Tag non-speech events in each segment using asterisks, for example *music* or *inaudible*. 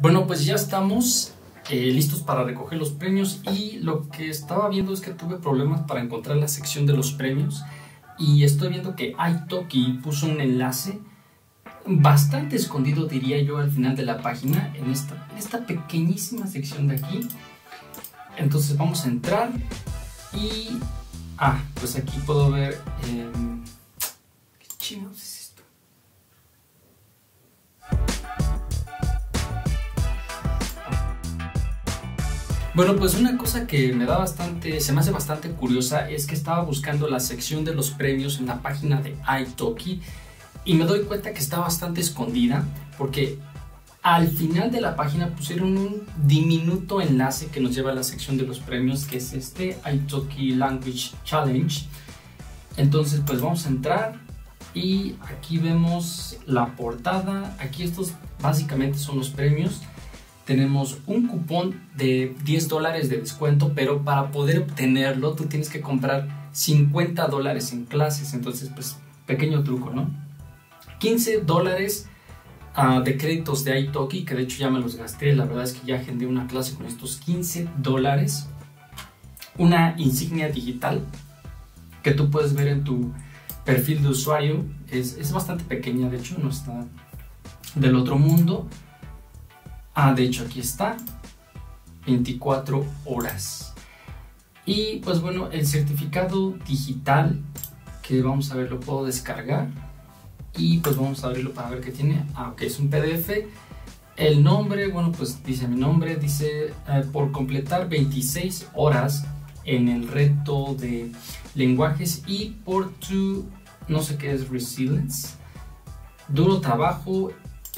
Bueno, pues ya estamos eh, listos para recoger los premios y lo que estaba viendo es que tuve problemas para encontrar la sección de los premios y estoy viendo que Italki puso un enlace bastante escondido diría yo al final de la página en esta, esta pequeñísima sección de aquí. Entonces vamos a entrar y ah pues aquí puedo ver eh, qué chingados Bueno, pues una cosa que me da bastante, se me hace bastante curiosa es que estaba buscando la sección de los premios en la página de iTalki y me doy cuenta que está bastante escondida porque al final de la página pusieron un diminuto enlace que nos lleva a la sección de los premios que es este iTalki Language Challenge. Entonces pues vamos a entrar y aquí vemos la portada. Aquí estos básicamente son los premios tenemos un cupón de 10 dólares de descuento, pero para poder obtenerlo tú tienes que comprar 50 dólares en clases. Entonces, pues, pequeño truco, ¿no? 15 dólares uh, de créditos de Italki, que de hecho ya me los gasté. La verdad es que ya agendé una clase con estos 15 dólares. Una insignia digital que tú puedes ver en tu perfil de usuario. Es, es bastante pequeña, de hecho, no está del otro mundo. Ah, de hecho aquí está, 24 horas. Y pues bueno, el certificado digital que vamos a ver, lo puedo descargar. Y pues vamos a abrirlo para ver qué tiene. Ah, ok, es un PDF. El nombre, bueno, pues dice mi nombre, dice eh, por completar 26 horas en el reto de lenguajes y por tu, no sé qué es resilience, duro trabajo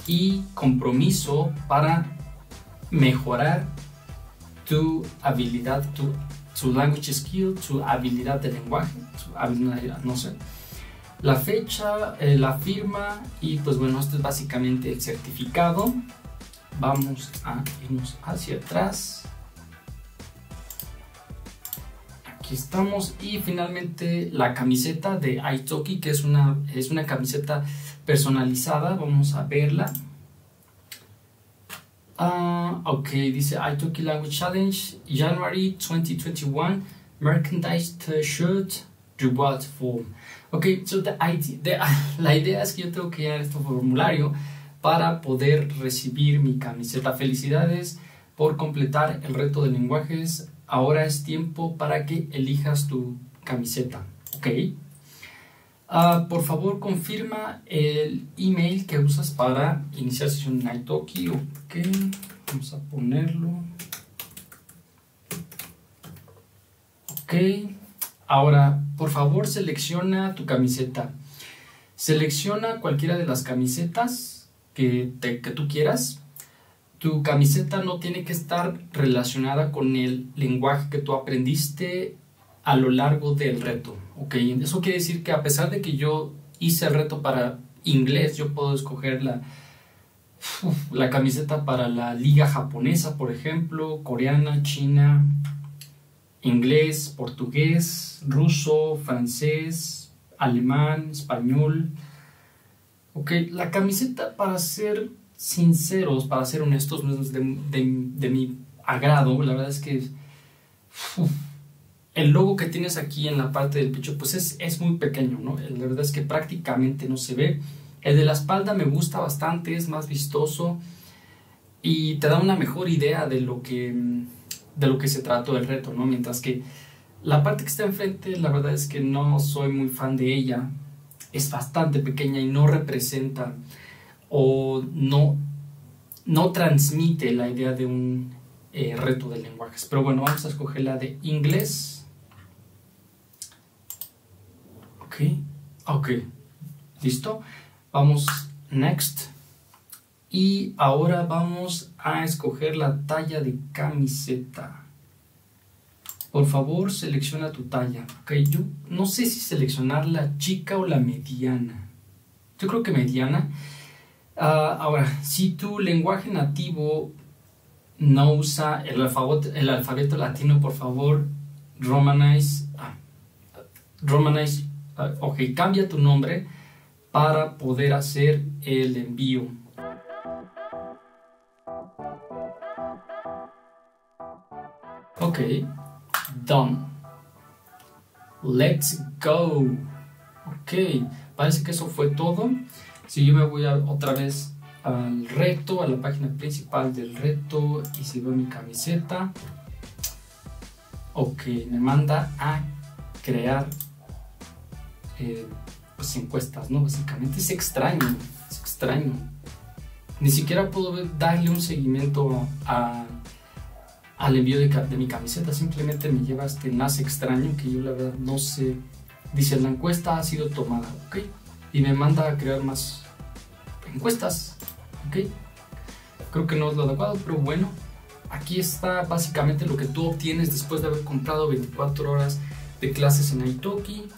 y compromiso para mejorar tu habilidad, tu, tu language skill, tu habilidad de lenguaje, tu habilidad, no sé. La fecha, eh, la firma y pues bueno, esto es básicamente el certificado. Vamos a irnos hacia atrás. Aquí estamos y finalmente la camiseta de Italki que es una, es una camiseta personalizada. Vamos a verla. Uh, ok, dice Italki Language Challenge, January 2021, Merchandise T-shirt Reward Form. Ok, so the idea, *laughs* la idea es que yo tengo que llenar este formulario para poder recibir mi camiseta. Felicidades por completar el reto de lenguajes. Ahora es tiempo para que elijas tu camiseta. Ok. Uh, por favor, confirma el email que usas para iniciar sesión en. Ok, vamos a ponerlo. Ok, ahora, por favor, selecciona tu camiseta. Selecciona cualquiera de las camisetas que, que tú quieras. Tu camiseta no tiene que estar relacionada con el lenguaje que tú aprendiste a lo largo del reto. Ok, eso quiere decir que a pesar de que yo hice el reto para inglés, yo puedo escoger la, la camiseta para la liga japonesa, por ejemplo, coreana, china, inglés, portugués, ruso, francés, alemán, español. Ok, la camiseta para ser sinceros, para ser honestos, es de, de, mi agrado, la verdad es que el logo que tienes aquí en la parte del pecho pues es, es muy pequeño, ¿no? La verdad es que prácticamente no se ve. El de la espalda me gusta bastante, es más vistoso y te da una mejor idea de lo que, de lo que se trató el reto, ¿no? Mientras que la parte que está enfrente, la verdad es que no soy muy fan de ella. Es bastante pequeña y no representa o no, no transmite la idea de un eh, reto de lenguajes. Pero bueno, vamos a escoger la de inglés. Ok, listo. Vamos next. Y ahora vamos a escoger la talla de camiseta. Por favor, selecciona tu talla. Ok, yo no sé si seleccionar la chica o la mediana. Yo creo que mediana. Uh, ahora, si tu lenguaje nativo no usa el alfabeto, el alfabeto latino, por favor, romanize, ah, romanize Ah, Ah, ok, cambia tu nombre para poder hacer el envío. Ok, done. Let's go. Ok, parece que eso fue todo. Si yo me voy otra vez al reto, a la página principal del reto y si veo mi camiseta, ok, me manda a crear eh, pues encuestas, ¿no? Básicamente es extraño, es extraño. Ni siquiera puedo darle un seguimiento al envío de, de, mi camiseta, simplemente me lleva este enlace extraño que yo la verdad no sé. Dice, la encuesta ha sido tomada, ¿ok? Y me manda a crear más encuestas, ¿ok? Creo que no es lo adecuado, pero bueno, aquí está básicamente lo que tú obtienes después de haber comprado 24 horas de clases en Italki.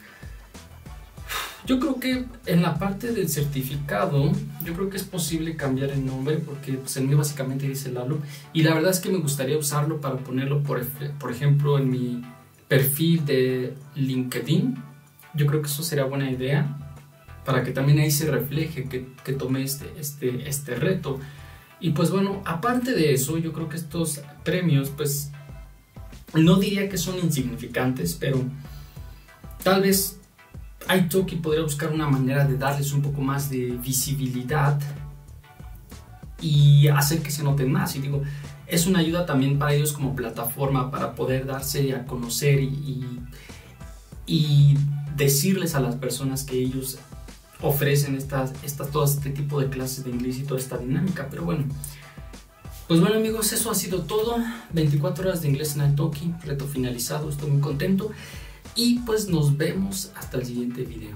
Yo creo que en la parte del certificado, yo creo que es posible cambiar el nombre porque pues, en mí básicamente dice Lalo. Y la verdad es que me gustaría usarlo para ponerlo, por, por ejemplo, en mi perfil de LinkedIn. Yo creo que eso sería buena idea para que también ahí se refleje que, que tomé este, este, este reto. Y pues bueno, aparte de eso, yo creo que estos premios, pues no diría que son insignificantes, pero tal vez Italki podría buscar una manera de darles un poco más de visibilidad y hacer que se noten más. Y digo, es una ayuda también para ellos como plataforma para poder darse a conocer y, y, decirles a las personas que ellos ofrecen estas, estas, todo este tipo de clases de inglés y toda esta dinámica. Pero bueno, pues bueno amigos, eso ha sido todo. 24 horas de inglés en Italki, reto finalizado, estoy muy contento. Y pues nos vemos hasta el siguiente video.